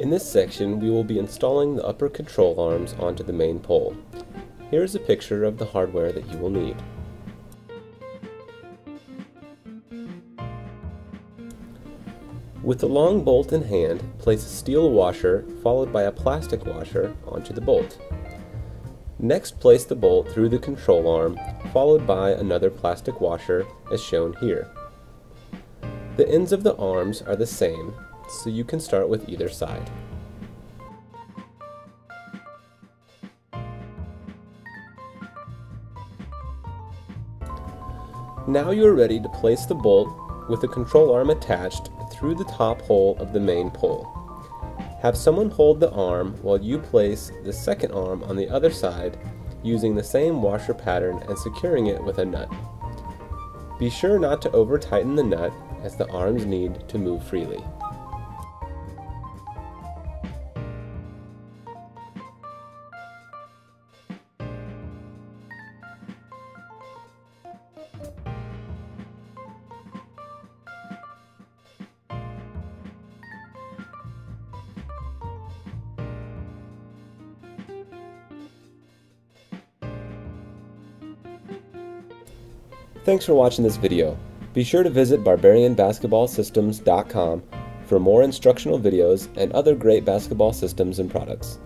In this section, we will be installing the upper control arms onto the main pole. Here is a picture of the hardware that you will need. With the long bolt in hand, place a steel washer followed by a plastic washer onto the bolt. Next place the bolt through the control arm, followed by another plastic washer as shown here. The ends of the arms are the same, so you can start with either side. Now you are ready to place the bolt with the control arm attached through the top hole of the main pole. Have someone hold the arm while you place the second arm on the other side using the same washer pattern and securing it with a nut. Be sure not to over tighten the nut as the arms need to move freely. Thanks for watching this video. Be sure to visit barbarianbasketballsystems.com for more instructional videos and other great basketball systems and products.